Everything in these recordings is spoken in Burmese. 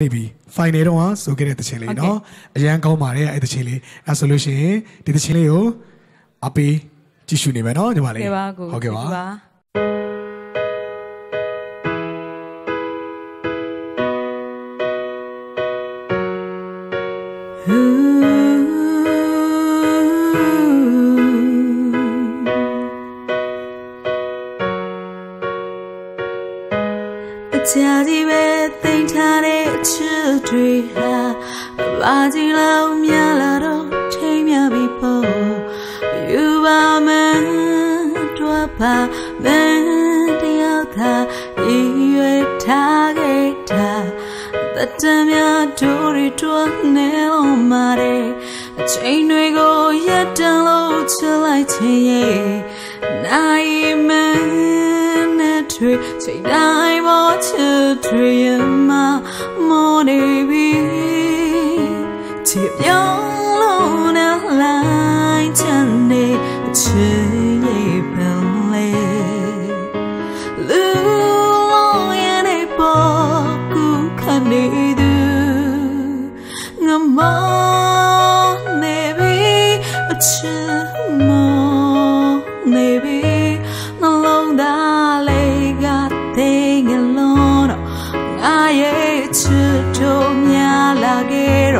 နေပြီ final တော့ဟာဆိုခဲ့တဲ့တချင်လေးเนาะအရန်ကောင်းပါတယ်အဲ့တချင်လေးအဲဆိုလို့ရှိရင်ဒီတချင်လေးကိုအပေးကြည့်ရှုနေမယ်เนาะညီမလေး ကဲပါကို ဟုတ်ကဲ့ပါ တွေဟာဘာကြီးလောက်များလာတော့ချိန်များပြီပေါ့ယူပါမယ်တော့ပါမယ်တယောက်သာရည်ရွယ်ထားခဲ့တာတတမ်းများတို့ရီတော့နေလုံးမာတဲ့အချိန်တွေကိုရက်တန်လို့ချလိုက်ချင်ရဲ့နိုင်မယ်နဲ့တွေချိန်တိုင်းပေါ်ချစ်တွေရ မမောနေပြီချစ်ပြောင်းလို့နဲ့လိုက်ချင်နေချစ်ရဲ့ပင်လေလူလုံးရဲ့နေပေါ်ကူခနေသူငမနေပြီအချစ်မ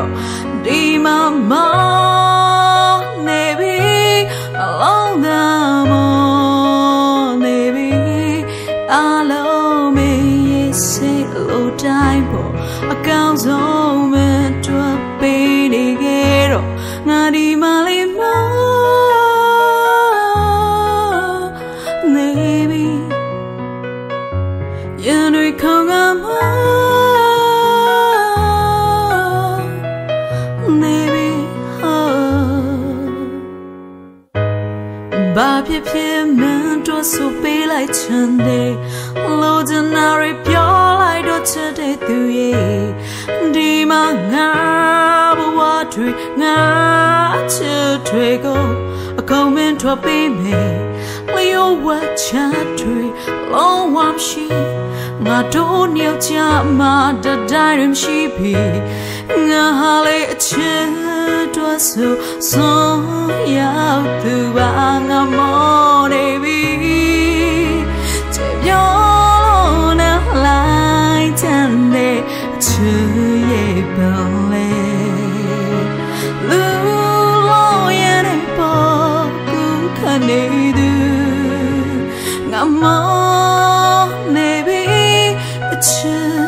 တော့ဒီမှာမနေပြီအလုံးသားမနေပြီအလုံးမင်းစိတ်လိုတိုင်းပေါ်အကောင်းဆုံးမတွေ့ပေးနေခဲ့တော့ငါဒီမှာ ဘာဖြစ်ဖြစ်မင်းတို့ဆိုပေးလိုက်ချင်တယ်လို့ချင်တာတွေပြောလိုက်တော့ချစ်တဲ့သူရဲ့ဒီမှာငါဘဝတွေငါချစ်တွေကိုအကုန်မင်းထွက်ပေးမယ်လျှော့ဝတ်ချတွေလုံးဝမရှိငါတို့ညော နေ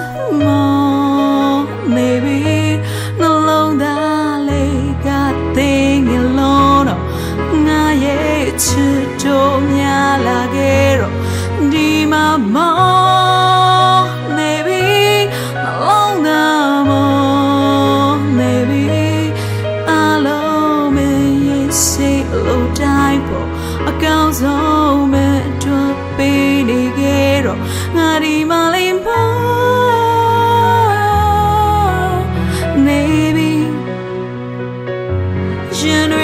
Maybe generation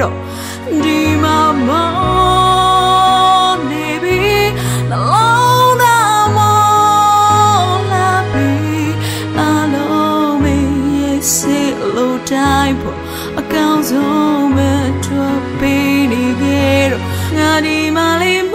တော့ဒီမှာမောင်းနေပြီနှလုံးသားမောင်းလာပြီအလုံးမင်းရဲ့စိတ်လိုတိုင်းပေါ်အကောင်းဆုံးပဲထွက်ပေးနေခဲ့တော့ငါဒီမှာလေး